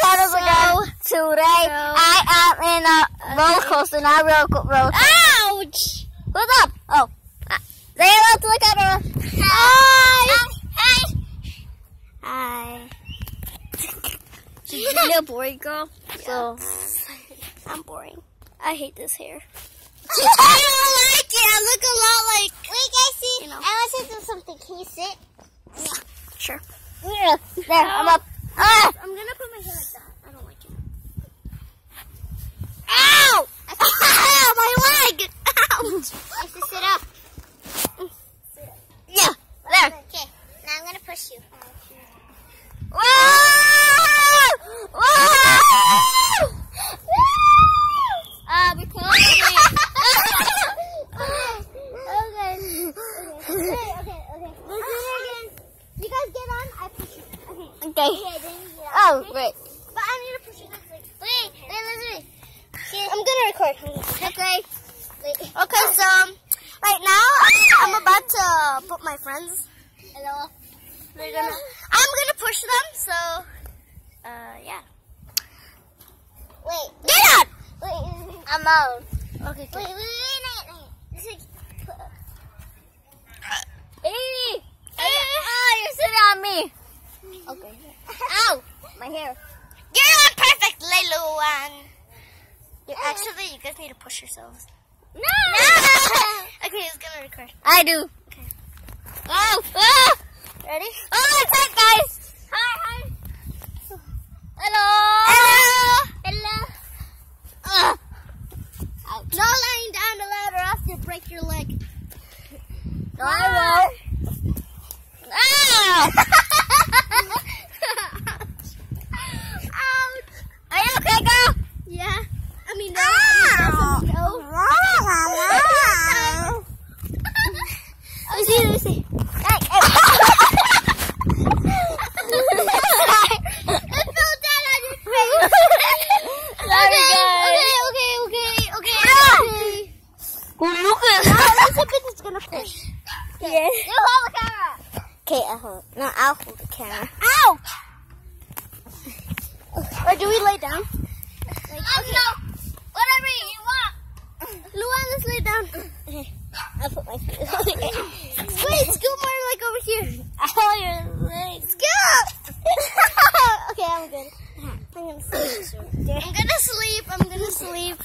channels So- again. Today, so- I am in a roller coaster, not a roller, coaster. Ouch! What's up? Oh. Uh, say hello to the camera. Hi! Hey. Hi. She's really a boring girl. So, I'm boring. I hate this hair. I don't like it. I look a lot like. Wait, guys, see? You know. I want to do something. Can you sit? Sure. Yeah. There, I'm up. Ah! I'm gonna put my hair like that. I don't like it. Ow! Ow! My leg! Ouch! I have to sit up. Yeah. There. Okay, now I'm gonna push you. Whoa! Whoa! Uh, because okay. Okay, okay, okay. Let's do it again. You guys get on, I push you. Okay. Okay. Okay, then you get on. Oh, great. But I need to push this way. Wait, wait, listen. I'm gonna record. Okay. Wait. Okay, so um, right now I'm about to put my friends. Hello. They're gonna. I'm gonna push them. So, uh, yeah. Wait. Get up! Wait. I'm out. Okay. Wait, wait, wait, wait, wait. This is. Amy! Oh, you're sitting on me. Okay. Ow! My hair. You're on perfectly, Luan. You actually, you guys need to push yourselves. No. no! okay, it's gonna record. I do. Okay. Oh! Ah! Ready? Oh, it's it, guys. Hi, hi. Hello. Hello. Hello! Ugh. No lying down the ladder, else you'll break your leg. No, I won't. Yes. You hold the camera. Okay, I hold. No, I'll hold the camera. Ow! or do we lay down? Like, oh, okay. no. Whatever you want. Luan, let's lay down. Okay. I'll put my feet on it. Wait, scoot more like over here. Oh, your legs. Scoot! okay, I'm good. Uh-huh. I'm gonna sleep. I'm gonna sleep. I'm gonna sleep.